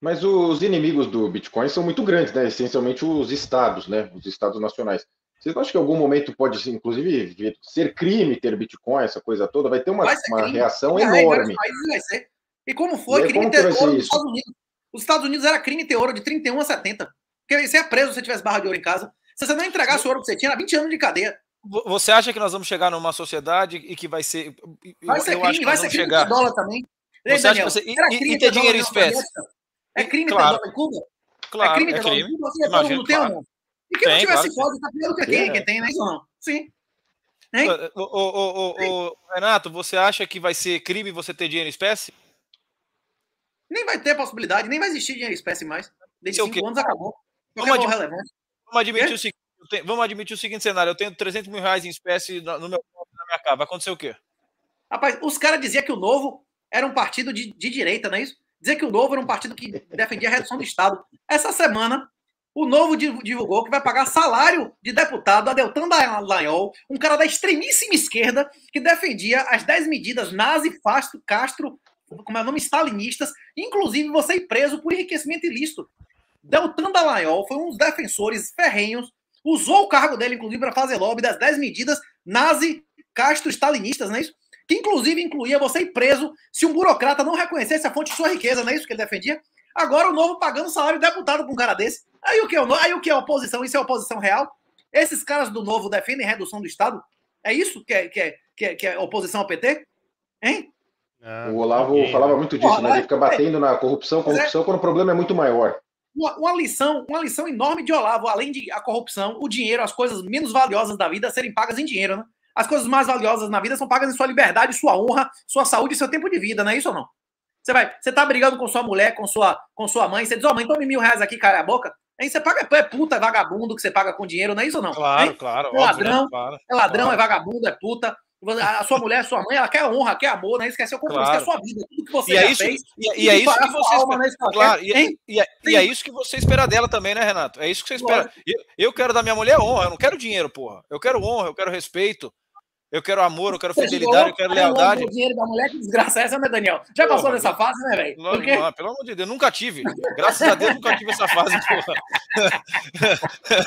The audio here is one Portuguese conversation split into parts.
Mas os inimigos do Bitcoin são muito grandes, né? Essencialmente os estados, né? Os estados nacionais. Vocês acham que em algum momento pode, inclusive, ser crime ter Bitcoin, essa coisa toda? Vai ter uma, uma reação enorme. Vai ser. E como foi? E crime ter ouro nos Estados Unidos. Os Estados Unidos era crime ter ouro de 31 a 70. Porque você é preso se você tivesse barra de ouro em casa. Se você não entregasse o ouro que você tinha, era 20 anos de cadeia. Você acha que nós vamos chegar numa sociedade e que vai ser. Vai ser eu crime, vai ser crime chegar... dólar também. Você Daniel, acha que você... e, e ter dinheiro em espécie? É crime claro. ter dólar em Cuba? Claro, é crime ter dólar em Cuba? Assim, todo mundo tem ou não? E quem tem, não tivesse claro foda, tá pior do que quem, quem tem, né? Não. Sim. Hein? O, o, o, Renato, você acha que vai ser crime você ter dinheiro em espécie? Nem vai ter possibilidade, nem vai existir dinheiro em espécie mais. Desde cinco anos acabou. Vamos. Vamos admitir, o seguinte, tenho, vamos admitir o seguinte cenário: eu tenho 300 mil reais em espécie no meu na minha casa. Vai acontecer o quê? Rapaz, os caras diziam que o Novo era um partido de, de direita, não é isso? Dizer que o Novo era um partido que defendia a redução do Estado. Essa semana, o Novo divulgou que vai pagar salário de deputado a Deltan Dallagnol, um cara da extremíssima esquerda que defendia as 10 medidas nazi, Castro, Castro, como é o nome, stalinistas, inclusive você ir preso por enriquecimento ilícito. Deltan Dallagnol foi um dos defensores ferrenhos, usou o cargo dele, inclusive, para fazer lobby das 10 medidas nazi, Castro, stalinistas, não é isso? Que, inclusive, incluía você ir preso se um burocrata não reconhecesse a fonte de sua riqueza, não é isso que ele defendia? Agora o novo pagando salário de deputado com um cara desse. Aí o que é, aí o que é oposição? Isso é oposição real? Esses caras do novo defendem redução do Estado? É isso que é, que é, que é, que é oposição ao PT? Hein? o Olavo falava muito disso, Porra, né? Ele fica batendo na corrupção, corrupção, quando o problema é muito maior uma, uma, lição, uma lição enorme de Olavo, além de a corrupção, o dinheiro, as coisas menos valiosas da vida serem pagas em dinheiro, né? As coisas mais valiosas na vida são pagas em sua liberdade, sua honra, sua saúde e seu tempo de vida, não é isso ou não? Você vai, você tá brigando com sua mulher, com sua, com sua mãe, você diz, ó, oh, mãe, tome mil reais aqui, cara a boca. Aí você paga, é puta, é vagabundo que você paga com dinheiro, não é isso ou não? Claro, hein? claro. É ladrão, óbvio, né? claro, é ladrão, claro. é vagabundo, é puta. A sua mulher, a sua mãe, ela quer honra, quer amor, né? Esqueceu como claro. quer a sua vida, tudo que você e é isso, fez. E, e é isso que você espera. Né, claro, e, e, e, é isso que você espera dela também, né, Renato? É isso que você espera. Eu, eu quero da minha mulher honra, eu não quero dinheiro, porra. Eu quero honra, eu quero respeito. Eu quero amor, eu quero fidelidade, eu quero lealdade. O dinheiro da mulher, que desgraça é essa, né, Daniel? Já porra, passou dessa fase, né, velho? Porque... Pelo amor de Deus, nunca tive. Graças a Deus, nunca tive essa fase, porra.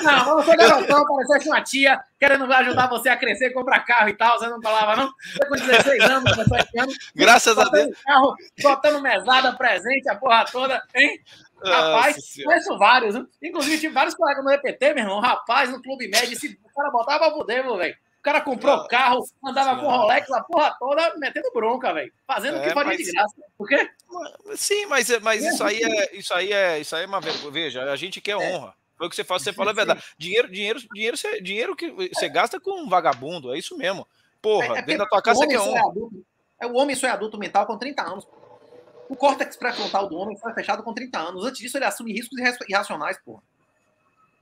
Não, quando você garotão, parecesse uma tia querendo ajudar você a crescer, comprar carro e tal, você não falava, não? Você com 16 anos, 17 anos. Graças a Deus. Carro, botando mesada, presente, a porra toda, hein? Rapaz, conheço vários, hein? inclusive tive vários colegas no EPT, meu irmão. Rapaz, no Clube Médio, esse cara botava poder, meu velho. O cara comprou carro, andava com Rolex, a porra toda, metendo bronca, velho. Fazendo o que é, faria mas... de graça. Por quê? Sim, mas, mas isso aí é isso aí é isso aí é uma veja, a gente quer é. honra. Foi o que você fala, você fala a verdade. Dinheiro, dinheiro, dinheiro, você, dinheiro que você gasta com um vagabundo, é isso mesmo. Porra, é, dentro da tua casa você quer honra. É, adulto, é o homem só é adulto mental com 30 anos. O córtex pré-frontal do homem foi fechado com 30 anos. Antes disso, ele assume riscos irracionais, porra.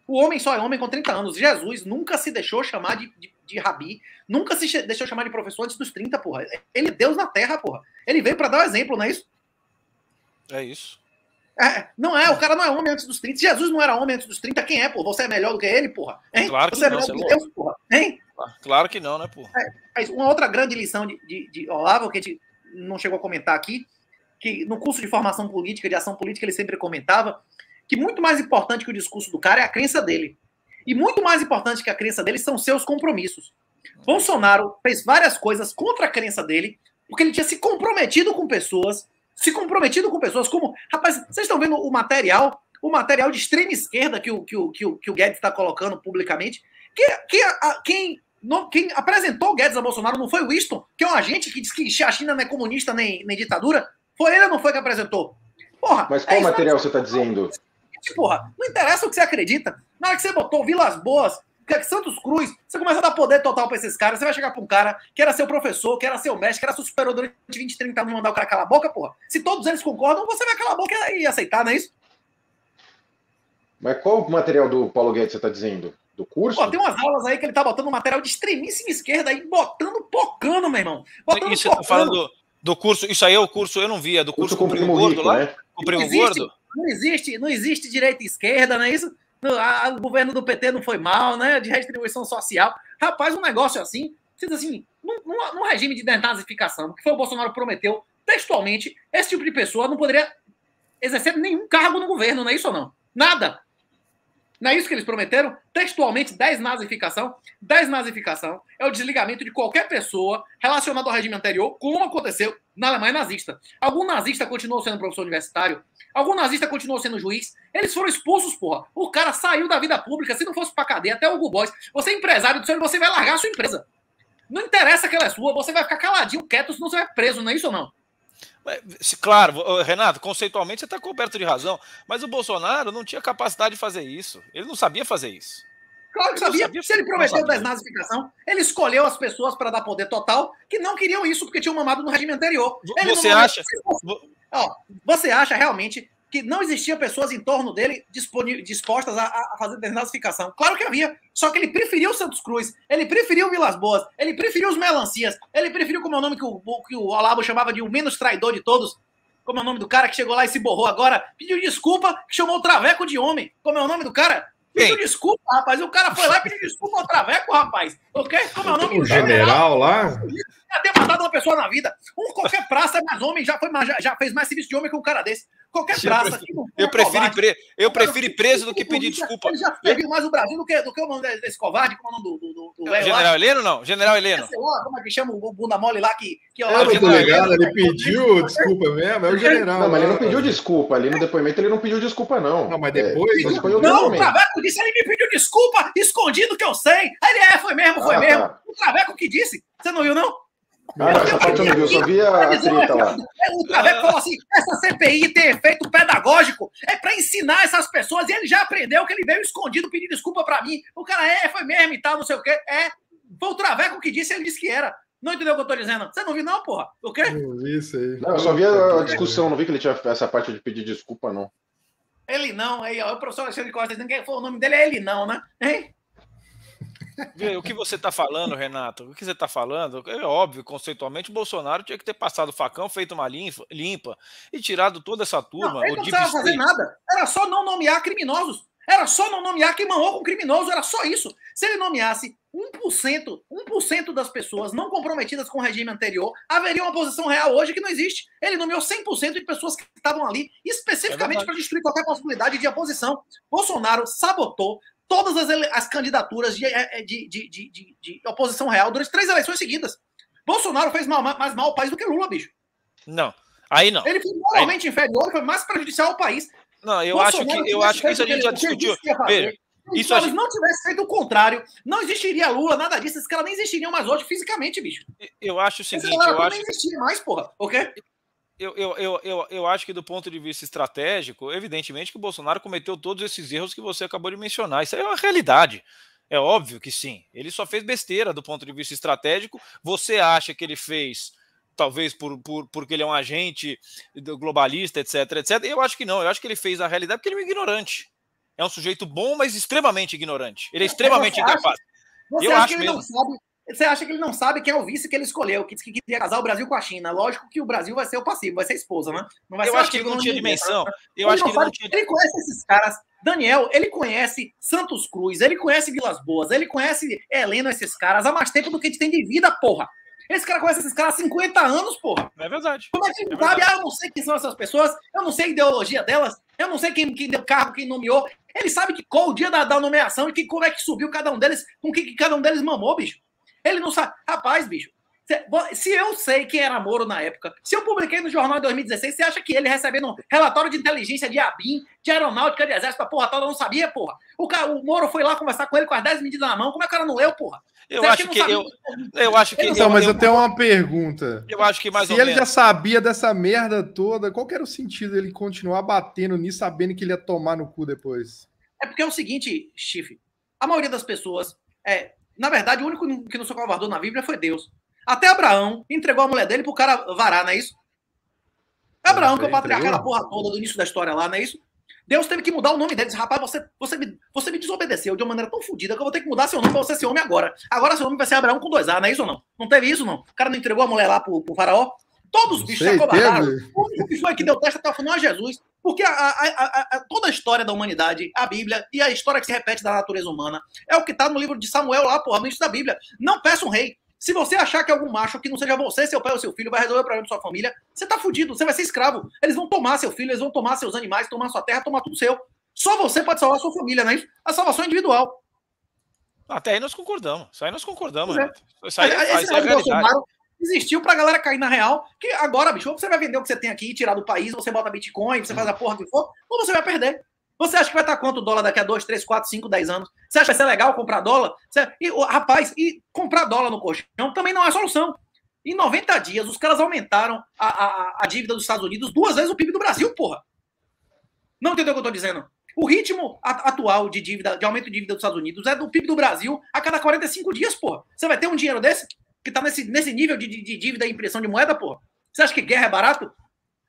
O homem só é homem com 30 anos. Jesus nunca se deixou chamar de, de, de rabi, nunca se deixou chamar de professor antes dos 30, porra. Ele é Deus na terra, porra. Ele veio para dar o um exemplo, não é isso? É isso. É, não é, o cara não é homem antes dos 30. Jesus não era homem antes dos 30, quem é, pô? Você é melhor do que ele, porra? Hein? Claro que Você não, é melhor do que Deus, porra? Hein? Claro que não, né, porra? É, uma outra grande lição de, de, de Olavo, que a gente não chegou a comentar aqui, que no curso de formação política, de ação política, ele sempre comentava, que muito mais importante que o discurso do cara é a crença dele. E muito mais importante que a crença dele são seus compromissos. Bolsonaro fez várias coisas contra a crença dele, porque ele tinha se comprometido com pessoas, se comprometido com pessoas como. Rapaz, vocês estão vendo o material, o material de extrema esquerda que o, que o, que o, que o Guedes está colocando publicamente? Que, que a, quem, não, quem apresentou o Guedes a Bolsonaro não foi o Winston, que é um agente que diz que a China não é comunista nem, nem ditadura? Foi ele ou não foi que apresentou? Porra, Mas qual é material você está dizendo? Porra, não interessa o que você acredita. Na hora que você botou Vilas Boas, Santos Cruz, você começa a dar poder total pra esses caras. Você vai chegar pra um cara que era seu professor, que era seu mestre, que era seu superou durante 20, 30 anos, mandar o cara calar a boca, porra. Se todos eles concordam, você vai calar a boca e aceitar, não é isso? Mas qual o material do Paulo Guedes você tá dizendo? Do curso? Pô, tem umas aulas aí que ele tá botando material de extremíssima esquerda aí, botando pocando, meu irmão. Botando isso, pocando. tá falando do, curso, isso aí é o curso, eu não vi, é do curso, curso com o Primo Gordo lá? Né? Com o Primo Gordo? Não existe, não existe direita e esquerda, não é isso? O governo do PT não foi mal, né? De redistribuição social. Rapaz, um negócio assim, precisa assim, num, num regime de denazificação, que foi o Bolsonaro prometeu textualmente, esse tipo de pessoa não poderia exercer nenhum cargo no governo, não é isso ou não? Nada. Não é isso que eles prometeram? Textualmente, desnazificação. Desnazificação é o desligamento de qualquer pessoa relacionada ao regime anterior, como aconteceu na Alemanha nazista. Algum nazista continuou sendo professor universitário? Algum nazista continuou sendo juiz? Eles foram expulsos, porra. O cara saiu da vida pública. Se não fosse pra cadeia, até o Hugo Boys. Você é empresário do seu, você vai largar a sua empresa. Não interessa que ela é sua, você vai ficar caladinho, quieto, senão você vai preso, não é isso ou não? Claro, Renato, conceitualmente você está coberto de razão, mas o Bolsonaro não tinha capacidade de fazer isso. Ele não sabia fazer isso. Claro que sabia. sabia. Se ele prometeu desnazificação, ele escolheu as pessoas para dar poder total que não queriam isso porque tinham mamado no regime anterior. Ele você acha? Ó, você acha realmente que não existia pessoas em torno dele dispostas a, a fazer desnazificação. Claro que havia, só que ele preferiu Santos Cruz, ele preferiu Vilas Boas, ele preferiu os Melancias, ele preferiu, como é o nome que o, que o Olavo chamava de o menos traidor de todos, como é o nome do cara que chegou lá e se borrou agora, pediu desculpa, que chamou o Traveco de homem, como é o nome do cara? Pediu desculpa, rapaz. O cara foi lá e pediu desculpa ao Traveco, rapaz. Ok? Como é o nome O general lá? Já ter matado uma pessoa na vida. Um qualquer praça é mais homem, já, foi, já, já fez mais serviço de homem que um cara desse. Qualquer praça. Aqui, eu prefiro, ir pre... eu prefiro ir preso do que pedir desculpa. Ele já serviu mais o Brasil do que, do que o nome desse covarde, como é o nome do, do, do, do General Heleno, não? General Heleno. Lá, como é que chama o bunda mole lá que. que é, é eu tô ligado, ele pediu desculpa mesmo, é o general. Não, mas ele não pediu desculpa. Ali no depoimento ele não pediu desculpa, não. Não, mas depois. É, foi não, o Traveco disse, ele me pediu desculpa, escondido que eu sei. Aí ele é, foi mesmo, foi ah, mesmo. Tá. O Traveco que disse. Você não viu, não? Ah, essa parte eu não vi, eu só vi a, a treta lá. O Traveco falou assim: essa CPI tem efeito pedagógico, é para ensinar essas pessoas, e ele já aprendeu que ele veio escondido pedir desculpa para mim. O cara é, foi mesmo e tal, não sei o quê. É, foi o Traveco que disse, ele disse que era. Não entendeu o que eu tô dizendo? Você não viu, não, porra? O quê? Não vi isso aí. Não, eu só vi a discussão, não vi que ele tinha essa parte de pedir desculpa, não. Ele não, aí, ó, o professor Alexandre Costa, ninguém foi o nome dele, é ele não, né? Hein? O que você está falando, Renato? O que você está falando? É óbvio, conceitualmente, o Bolsonaro tinha que ter passado o facão, feito uma limpa, limpa e tirado toda essa turma. Não, ele não precisava fazer nada. Era só não nomear criminosos. Era só não nomear quem mandou com criminoso. Era só isso. Se ele nomeasse 1%, 1% das pessoas não comprometidas com o regime anterior, haveria uma posição real hoje que não existe. Ele nomeou 100% de pessoas que estavam ali, especificamente é para destruir qualquer possibilidade de oposição. Bolsonaro sabotou todas as, as candidaturas de, é, é, de, de, de, de, oposição real durante três eleições seguidas. Bolsonaro fez mal, mais mal ao país do que Lula, bicho. Não, aí não. Ele foi moralmente inferior, foi mais prejudicial ao país. Não, eu acho que eu acho que isso a gente já discutiu. Veja, isso se gente... não tivesse feito o contrário, não existiria Lula, nada disso. Esses caras nem existiriam mais hoje fisicamente, bicho. Eu acho o seguinte, eu acho. Nem existia mais, porra. Ok? Eu, eu, eu, eu, eu acho que do ponto de vista estratégico, evidentemente que o Bolsonaro cometeu todos esses erros que você acabou de mencionar. Isso é uma realidade. É óbvio que sim. Ele só fez besteira do ponto de vista estratégico. Você acha que ele fez, talvez por, por, porque ele é um agente globalista, etc, etc. Eu acho que não. Eu acho que ele fez a realidade porque ele é um ignorante. É um sujeito bom, mas extremamente ignorante. Ele é extremamente incapaz. Você eu acha que ele mesmo. não sabe você acha que ele não sabe quem é o vice que ele escolheu, que disse que queria casar o Brasil com a China? Lógico que o Brasil vai ser o passivo, vai ser a esposa, né? Não vai eu acho que ele não tinha dimensão. Né? Eu ele acho que ele não tinha. Ele conhece esses caras. Daniel, ele conhece Santos Cruz, ele conhece Vilas Boas, ele conhece Heleno, esses caras, há mais tempo do que a gente tem de vida, porra. Esse cara conhece esses caras há 50 anos, porra. É verdade. Como é que ele é sabe? Ah, eu não sei quem são essas pessoas, eu não sei a ideologia delas, eu não sei quem, quem deu cargo, quem nomeou. Ele sabe que qual o dia da, da nomeação e que, como é que subiu cada um deles, com o que, que cada um deles mamou, bicho. Ele não sabe. Rapaz, bicho, se eu sei quem era Moro na época, se eu publiquei no jornal em 2016, você acha que ele recebendo um relatório de inteligência de ABIN, de aeronáutica, de exército, a porra toda, não sabia, porra? O, cara, o Moro foi lá conversar com ele com as 10 medidas na mão, como é que o cara não leu, porra? Eu acho que, que eu, eu acho que. Não, mas eu, eu tenho uma pergunta. Eu acho que mais Se ele menos. já sabia dessa merda toda, qual que era o sentido dele continuar batendo nisso, sabendo que ele ia tomar no cu depois? É porque é o seguinte, Chifre. A maioria das pessoas é, na verdade, o único que não sou covardou na Bíblia foi Deus. Até Abraão entregou a mulher dele pro cara varar, não é isso? Abraão, que é o patriarca da porra toda do início da história lá, não é isso? Deus teve que mudar o nome dele. Disse, rapaz, você, você, me, você me desobedeceu de uma maneira tão fodida que eu vou ter que mudar seu nome pra você ser homem agora. Agora seu nome vai ser Abraão com dois A, não é isso ou não? Não teve isso, não? O cara não entregou a mulher lá pro, pro faraó? Todos os bichos se acovardaram. O único que foi que deu testa até o final é Jesus. Porque a, a, a, toda a história da humanidade, a Bíblia e a história que se repete da natureza humana é o que está no livro de Samuel lá, porra, no início da Bíblia. Não peça um rei. Se você achar que algum macho que não seja você, seu pai ou seu filho vai resolver o problema da sua família, você tá fudido, você vai ser escravo. Eles vão tomar seu filho, eles vão tomar seus animais, tomar sua terra, tomar tudo seu. Só você pode salvar a sua família, é isso? A salvação é individual. Até aí nós concordamos. Isso aí nós concordamos, é. Isso aí, é, isso é a Bolsonaro existiu pra galera cair na real. Que agora, bicho, você vai vender o que você tem aqui, tirar do país, você bota Bitcoin, você faz a porra que for, ou você vai perder. Você acha que vai estar quanto o dólar daqui a 2, 3, 4, 5, 10 anos? Você acha que vai ser legal comprar dólar? Você... E, rapaz, e comprar dólar no colchão também não é solução. Em 90 dias, os caras aumentaram a, a, a dívida dos Estados Unidos duas vezes o PIB do Brasil, porra. Não entendeu o que eu tô dizendo? O ritmo atual de dívida, de aumento de dívida dos Estados Unidos é do PIB do Brasil a cada 45 dias, porra. Você vai ter um dinheiro desse que tá nesse, nesse nível de, de, de dívida e impressão de moeda, porra? Você acha que guerra é barato?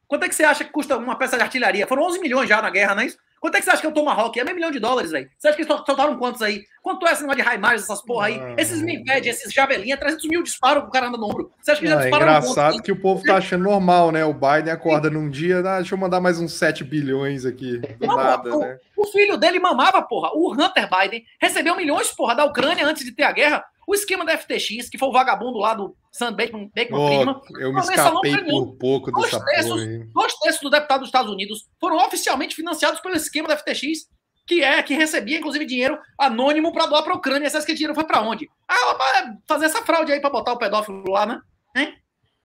Quanto é que você acha que custa uma peça de artilharia? Foram 11 milhões já na guerra, não é isso? Quanto é que você acha que é o Tomahawk? É meio milhão de dólares, velho. Você acha que eles soltaram quantos aí? Quanto é esse negócio de Raimars, essas porra aí? Ah, esses Minpad, esses javelinha, 300 mil disparos pro cara anda no ombro. Você acha que já ah, dispararam É engraçado que o povo tá achando normal, né? O Biden acorda num dia, ah, deixa eu mandar mais uns 7 bilhões aqui. Não, nada, o, né? o filho dele mamava, porra. O Hunter Biden recebeu milhões, porra, da Ucrânia antes de ter a guerra. O esquema da FTX, que foi o vagabundo lá do Sam Bankman, Bankman oh, Eu me escapei por pouco dessa dois terços, porra, Dois terços do deputado dos Estados Unidos foram oficialmente financiados pelo esquema da FTX, que é que recebia, inclusive, dinheiro anônimo para doar para a Ucrânia. Esse dinheiro foi para onde? Ah, fazer essa fraude aí para botar o pedófilo lá, né? Hein?